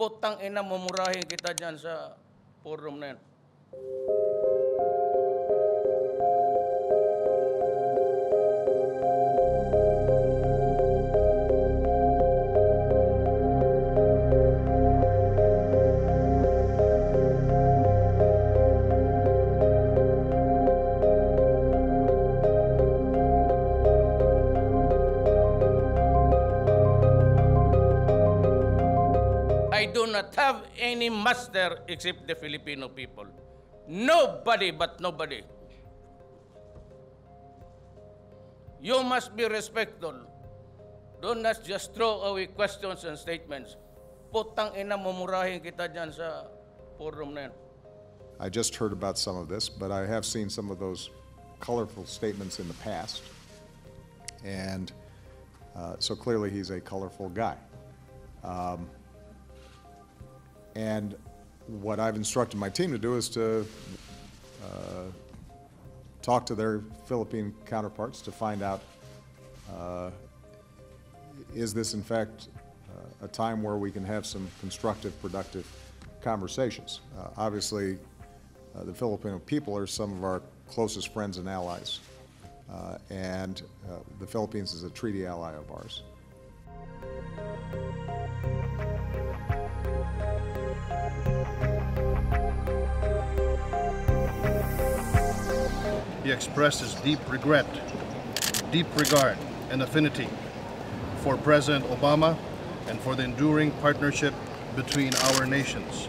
Putang ina, mumurahin kita dyan sa forum na yan. I do not have any master except the Filipino people. Nobody but nobody. You must be respectful. Do not just throw away questions and statements. Putang ina, mumurahin kita dyan sa forum na yan. I just heard about some of this, but I have seen some of those colorful statements in the past. And uh, so clearly, he's a colorful guy. Um, And what I've instructed my team to do is to uh, talk to their Philippine counterparts to find out, uh, is this in fact uh, a time where we can have some constructive, productive conversations? Uh, Obviously, uh, the Filipino people are some of our closest friends and allies. Uh, And the Philippines is a treaty ally of ours. Expresses deep regret, deep regard, and affinity for President Obama and for the enduring partnership between our nations.